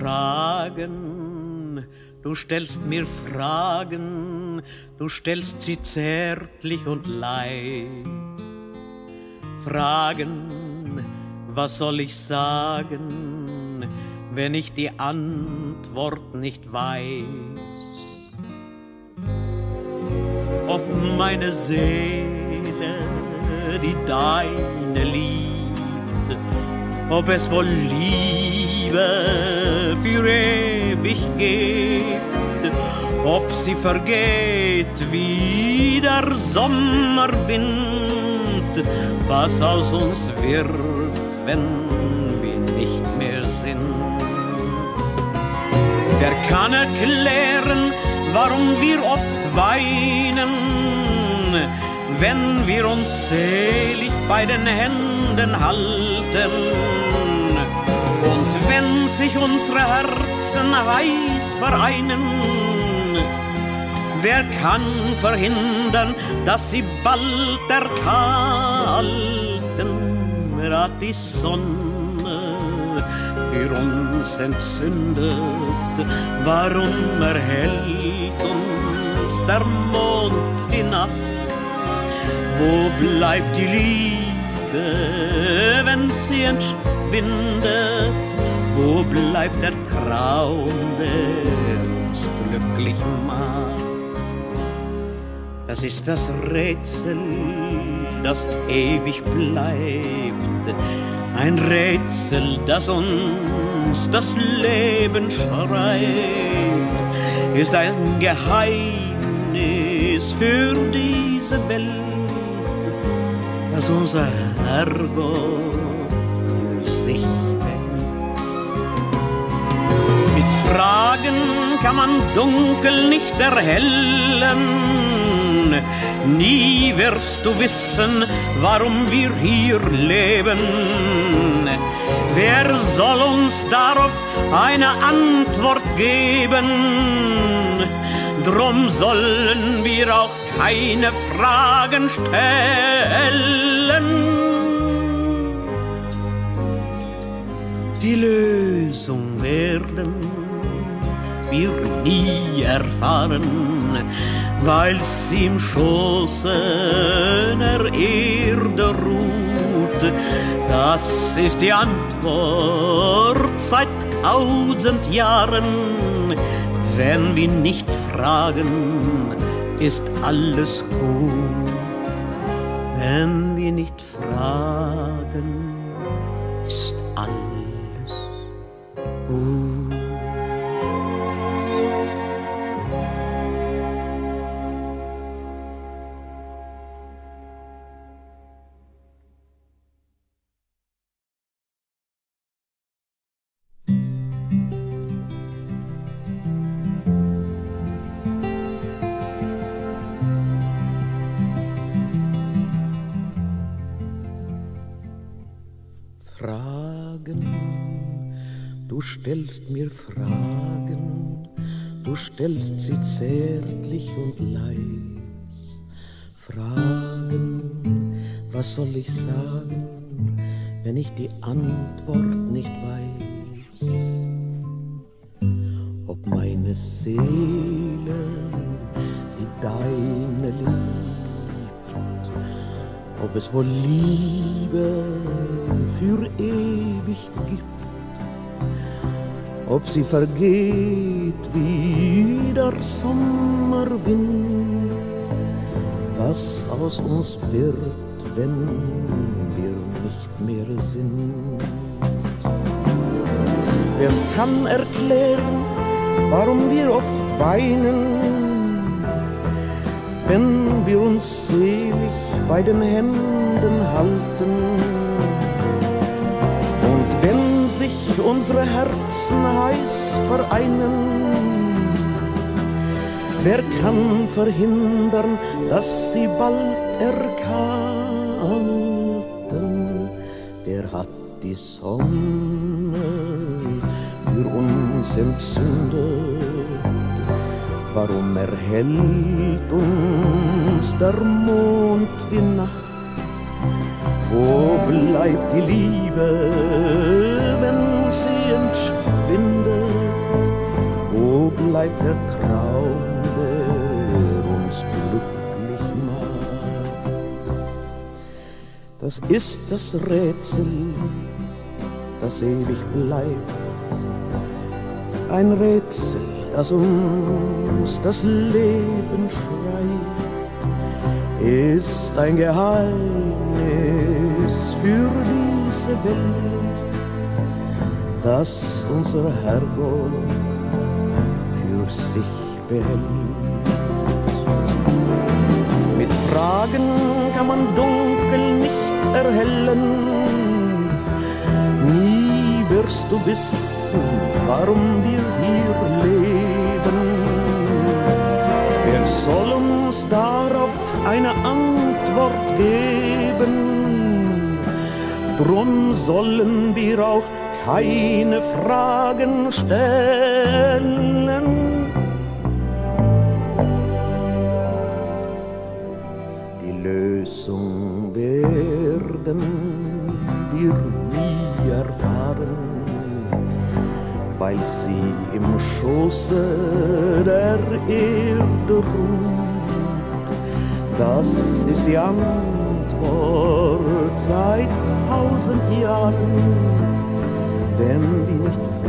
Fragen, du stellst mir Fragen, du stellst sie zärtlich und leicht. Fragen, was soll ich sagen, wenn ich die Antwort nicht weiß? Ob meine Seele, die deine liebt, ob es wohl Liebe für ewig gibt, ob sie vergeht wie der Sommerwind, was aus uns wird, wenn wir nicht mehr sind. Wer kann erklären, warum wir oft weinen, wenn wir uns selig bei den Händen halten? Wenn sich unsere Herzen heiß vereinen, wer kann verhindern, dass sie bald erkalten? Hat die Sonne für uns entzündet? Warum erhellt uns der Mond die Nacht? Wo bleibt die Liebe, wenn sie entschwindet? Wo bleibt der Traum, der uns glücklich macht? Das ist das Rätsel, das ewig bleibt. Ein Rätsel, das uns das Leben schreibt, ist ein Geheimnis für diese Welt, das unser Herrgott sich Fragen kann man Dunkel nicht erhellen. Nie wirst du wissen, warum wir hier leben. Wer soll uns darauf eine Antwort geben? Drum sollen wir auch keine Fragen stellen. Die Lösung werden wir nie erfahren, weil sie im Schoße der Erde ruht. Das ist die Antwort seit tausend Jahren. Wenn wir nicht fragen, ist alles gut. Wenn wir nicht fragen, stellst mir Fragen, du stellst sie zärtlich und leis. Fragen, was soll ich sagen, wenn ich die Antwort nicht weiß? Ob meine Seele, die deine liebt, ob es wohl Liebe für ewig gibt, ob sie vergeht wie der Sommerwind, was aus uns wird, wenn wir nicht mehr sind. Wer kann erklären, warum wir oft weinen, wenn wir uns selig bei den Händen halten. Sich unsere Herzen heiß vereinen, wer kann verhindern, dass sie bald erkalten? Wer hat die Sonne für uns entzündet? Warum erhellt uns der Mond die Nacht? Wo bleibt die Liebe, sie entschwindet? bleibt der Traum, der uns glücklich macht. Das ist das Rätsel, das ewig bleibt. Ein Rätsel, das uns das Leben schreit, ist ein Geheimnis für diese Welt, das unser Herrgott für sich behält. Mit Fragen kann man dunkel nicht erhellen, nie wirst du wissen, warum wir hier leben. Wer soll uns darauf eine Antwort geben? Drum sollen wir auch keine Fragen stellen. Die Lösung werden wir nie erfahren, weil sie im Schoße der Erde ruht. Das ist die Antwort seit tausend Jahren denn die nicht